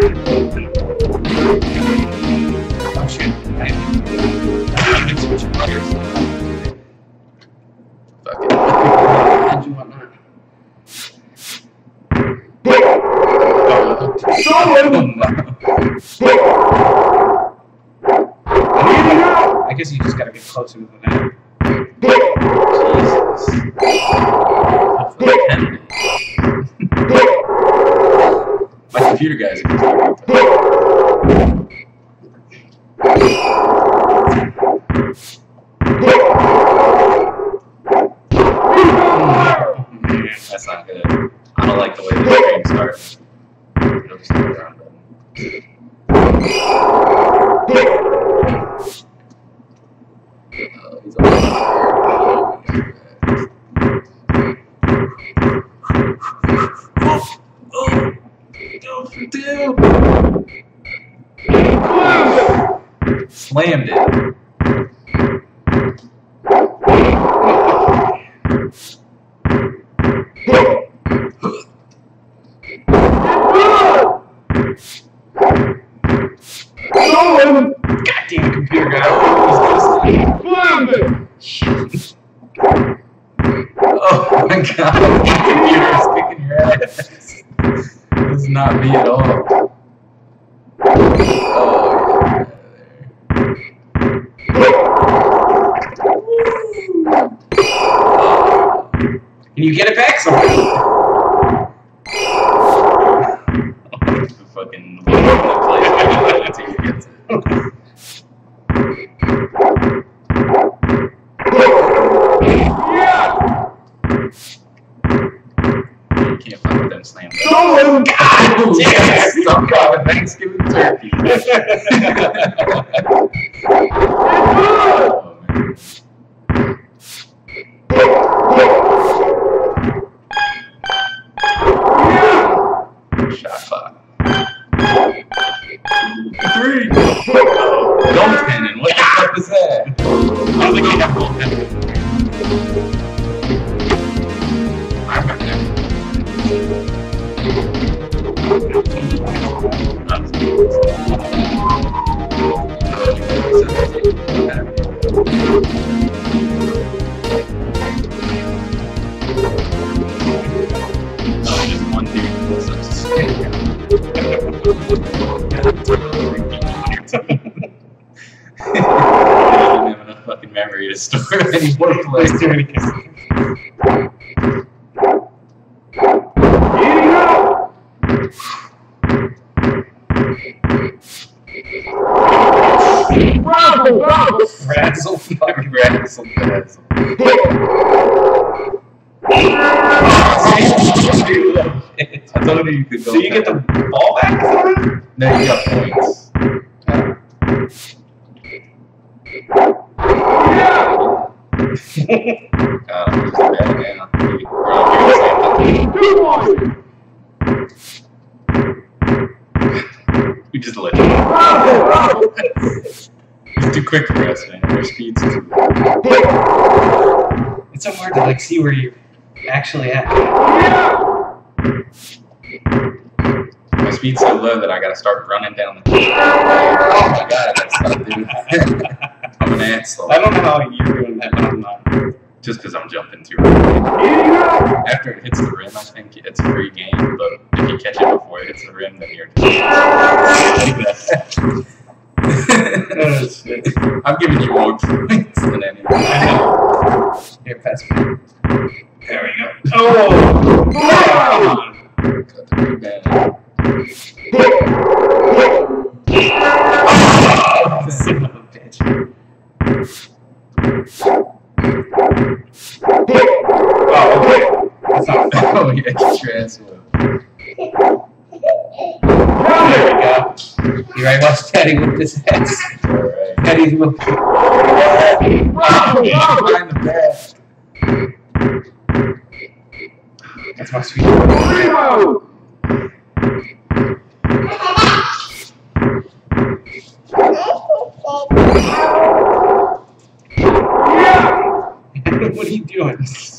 Oh shit. I- I'm gonna butters. Fuck it. And whatnot. I guess you just gotta get closer to the net. Jesus. Hopefully I can. My computer guys are talking about Man. That's not good. I don't like the way the stream starts. It'll just go around, but- Oh, he's all Oh, dude. Slammed it. God damn computer guy. He's Oh my god, the computer is kicking your ass. This is not me at all. Oh, yeah. Can you get it back somehow? The fucking play until he gets it. You can't fuck with them slam. Oh, God damn. Stop calling Thanksgiving turkey. Just one dude who sucks. He didn't have enough fucking memory to store any more plays. There's too many kids. Bravo, bravo. Razzle, fucking razzle, razzle. I told you you could go. So you get the ball back? somehow? No, you got points. Uh, like see where you're actually at. My speed's so low that I gotta start running down the. Oh my god, I gotta stop doing that. I'm an asshole. I don't know how you're doing that, but I'm not. Just because I'm jumping too early. After it hits the rim, I think it's a free game, but if you catch it before it hits the rim, then you're. I'm giving you more points than anything. I know. Here, pass me. There we go. Oh! Come on. Got the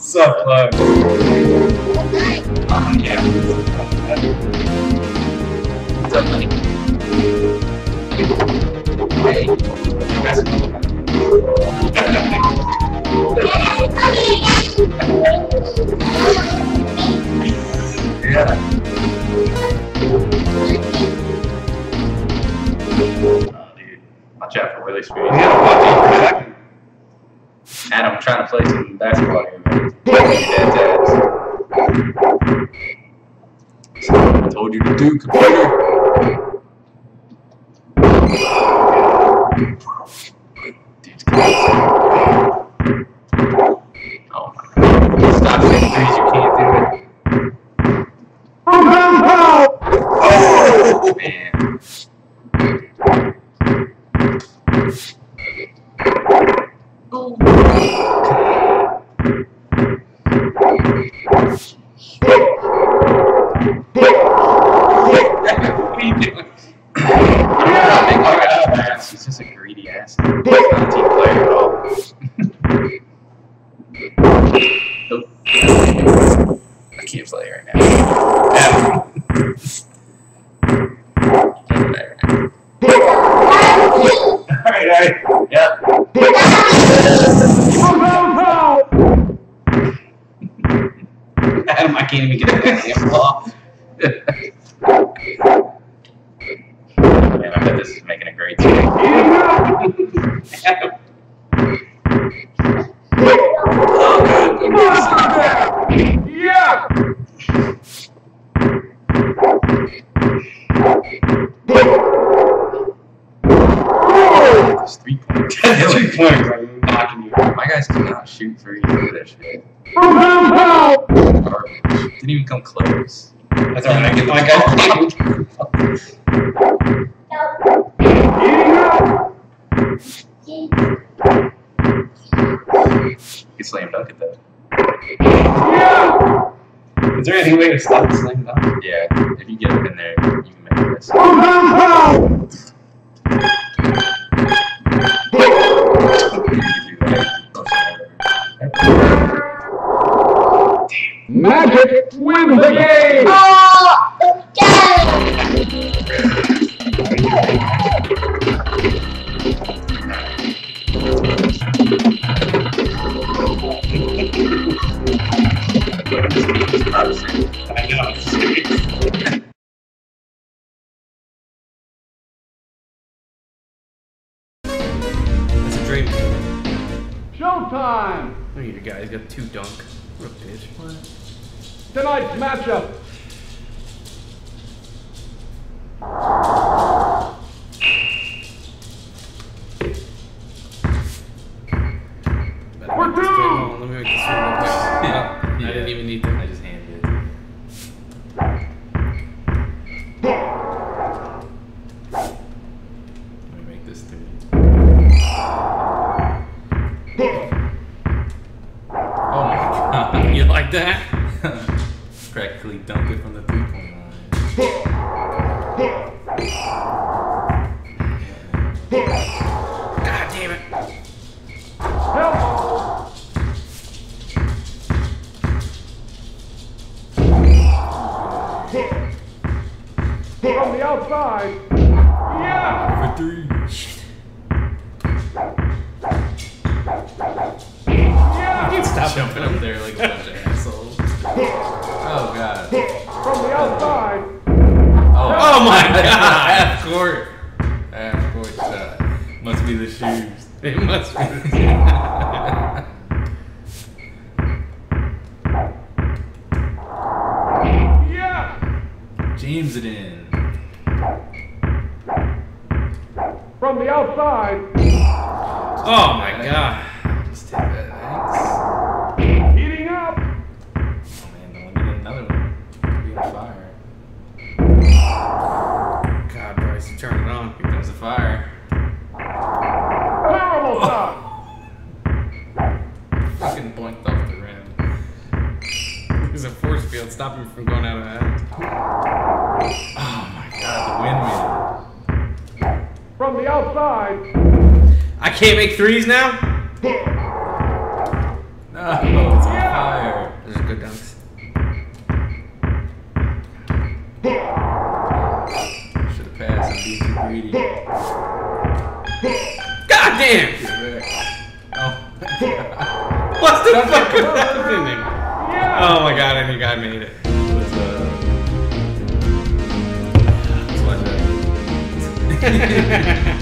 so close. Oh, yeah. Watch out for Willie Speed. Adam, I'm trying to play some basketball here, I told you to do, computer. Dude's close. Oh my god. Stop shooting threes, you can't do it. Rebound foul. Oh, man. What are you doing? He's just a greedy ass. He's not a team player at all. Nope. I can't play right now. Yeah. Can't play right now. I can't even get a damn ball. Man, I bet this is making a great team. Heating up. Adam. Yeah. This three point. Three points. I'm knocking you. My guys cannot shoot threes. Look at that shit. Rebound foul. Garbage. Didn't even come close. That's all right. I get my guy. You slam dunk though. Yeah. Is there any way to stop the slam dunk? Yeah, two dunk. What a bitch. Tonight's matchup. Better We're make this through. thing on. Let me make this one real quick. Yeah. I didn't even need to. I just From the outside. Yeah. Three. Stop Jumping up there like a bunch of assholes. Oh god. From the outside. Oh, Oh my God. Half court. Half court shot. Must be the shoes. It must be the Yeah. James it in. Outside. Oh my god. Just take that. Thanks. Heating up. Oh man, no, we need another one. Be on fire. God, Bryce, you turn it on. Here comes the fire. Terrible shot. Fucking boinked off the rim. There's a force field stopping me from going can't make threes now? No, it's on fire. Those are good dunks. Should have passed. I'm being too greedy. God damn! Oh. What's the fuck on, happening? Yeah. Oh my god, I think I made it. It was, uh, let's watch that. Uh,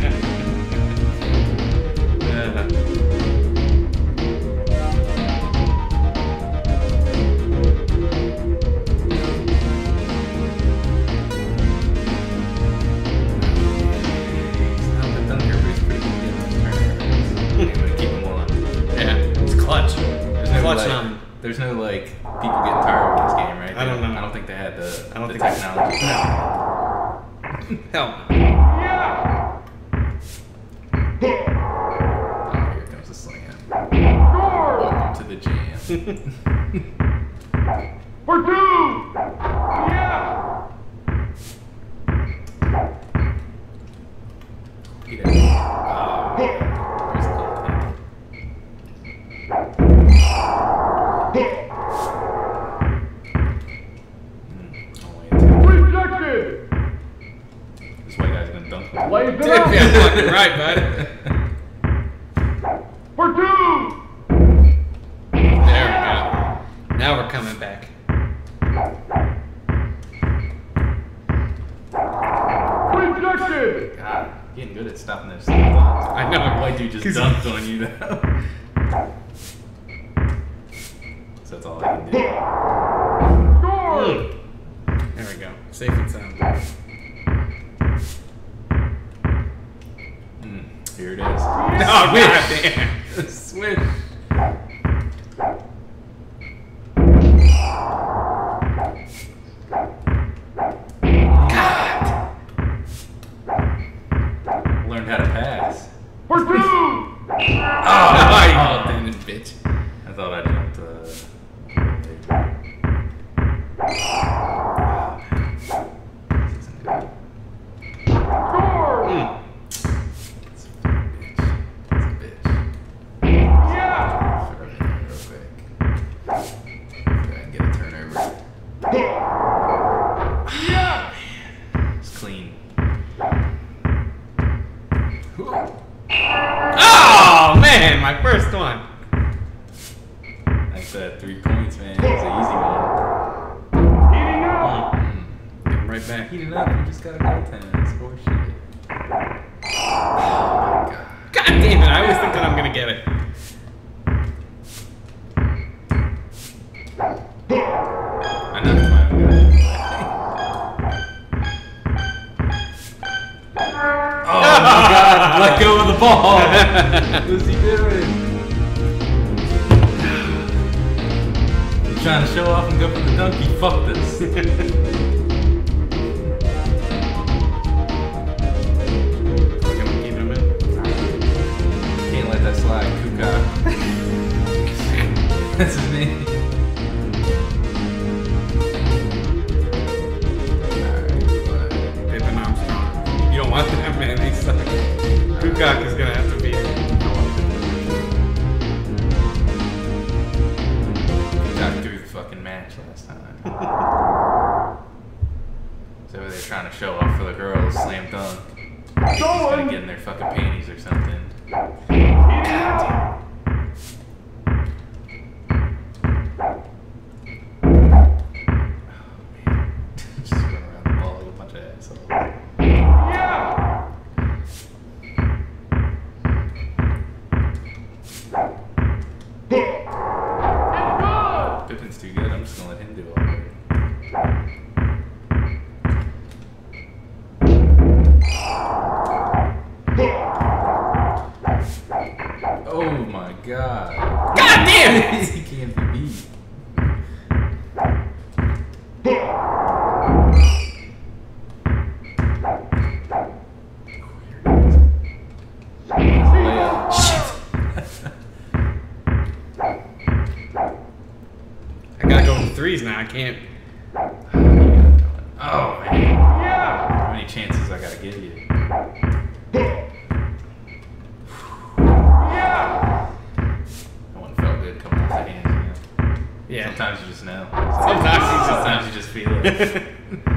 There's no, like, on. there's no like people getting tired of this game, right? I don't know. I don't think they had the, I don't the think- technology. Hell. Yeah. Oh, here comes the slam. Score. Welcome to the jam. For two. Guy's gonna dunk me. Lays it Yeah, up. fucking right, bud. What's he doing? He's trying to show off and go for the dunk. He fucked us. We're gonna keep him in. Can't let that slide, Kuka. That's his name. Alright, Pippen Armstrong. You don't want that, man. They suck. Kukoc trying to show off for the girls, slam dunk. He's gonna get in their fucking panties or something. Oh my god. God damn it! he can't be beat. I gotta go with threes now. I can't. videos.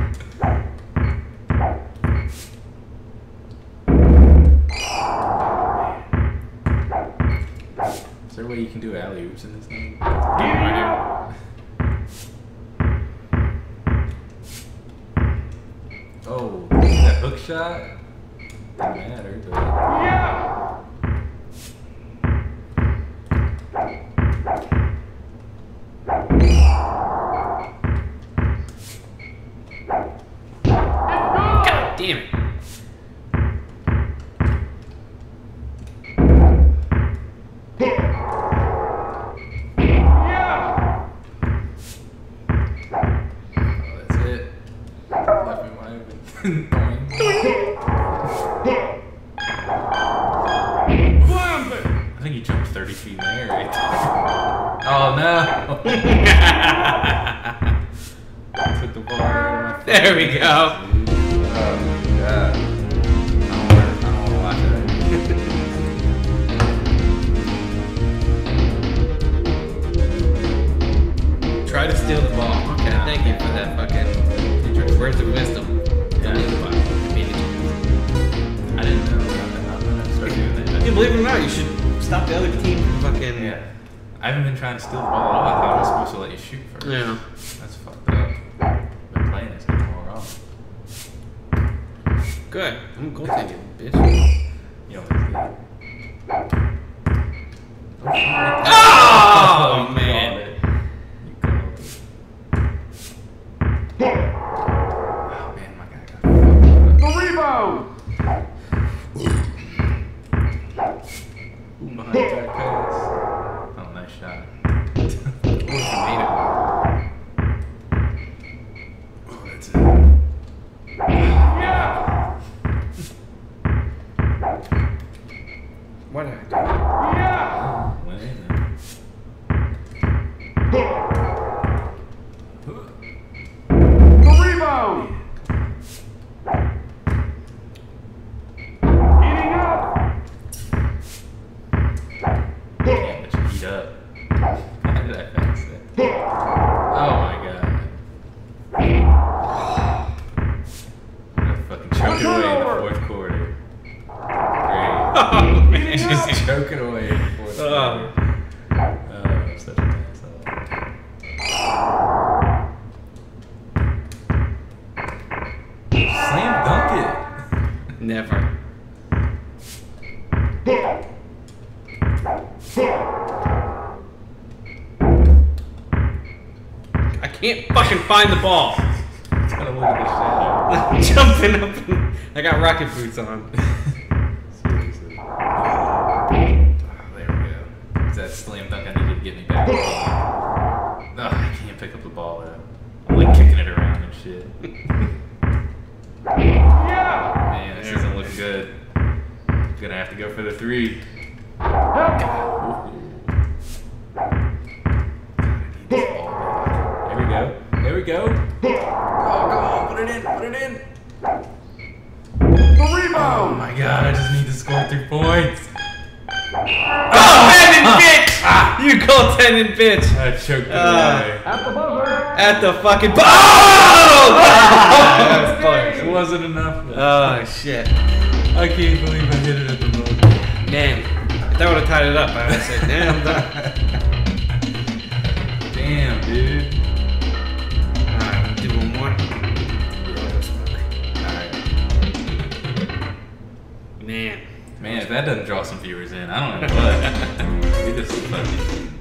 steal the ball. Okay, thank you for that fucking words of wisdom. Yeah. I didn't know about that. I'm gonna start doing that. Yeah, believe it or not, you should stop the other team from fucking. Yeah. I haven't been trying to steal the ball at all. I thought I was supposed to let you shoot first. Yeah. That's fucked up. Been playing this game more often. Good. I'm goaltending, bitch. You know what Oh, find the ball. Gotta look at the. Jumping up. and- I got rocket boots on. Seriously. There we go. It's that slam dunk I needed to get me back in the. Ugh, I can't pick up the ball though. I'm like kicking it around and shit. Yeah. Man, this isn't looking good. Gonna have to go for the three. God, I need this ball back. There we go. There we go. Oh, come on, put it in, put it in. The Oh rebound. my god, I just need to score three points. Goaltending bitch! You goaltending bitch! I choked it Ah. away. At the buzzer. At the fucking oh! That was close. It wasn't enough. oh shit, I can't believe I hit it at the moment. man! If that would have tied it up, I would have said, "Damn, I'm done." Damn, dude. Man, Man, if that doesn't draw some viewers in, I don't know what. we just fucking